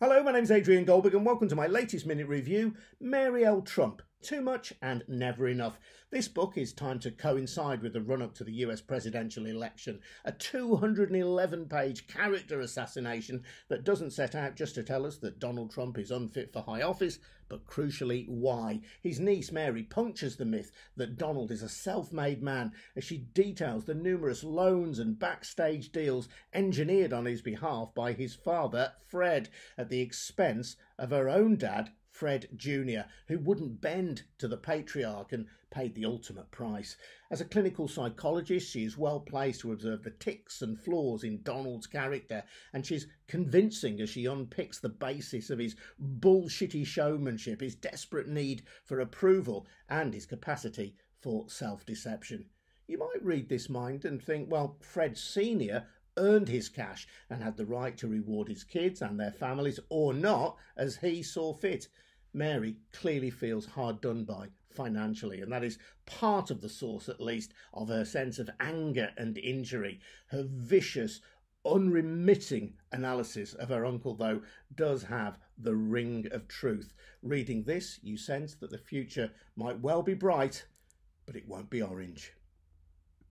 Hello, my name's Adrian Goldberg, and welcome to my latest minute review Mary L. Trump. Too much and never enough. This book is timed to coincide with the run up to the US presidential election. A 211 page character assassination that doesn't set out just to tell us that Donald Trump is unfit for high office, but crucially, why. His niece Mary punctures the myth that Donald is a self made man as she details the numerous loans and backstage deals engineered on his behalf by his father, Fred, at the expense of her own dad, Fred Jr., who wouldn't bend to the patriarch and paid the ultimate price. As a clinical psychologist, she is well placed to observe the tics and flaws in Donald's character, and she's convincing as she unpicks the basis of his bullshitty showmanship, his desperate need for approval, and his capacity for self deception. You might read this mind and think, well, Fred Sr earned his cash and had the right to reward his kids and their families or not as he saw fit. Mary clearly feels hard done by financially, and that is part of the source, at least, of her sense of anger and injury. Her vicious, unremitting analysis of her uncle, though, does have the ring of truth. Reading this, you sense that the future might well be bright, but it won't be orange.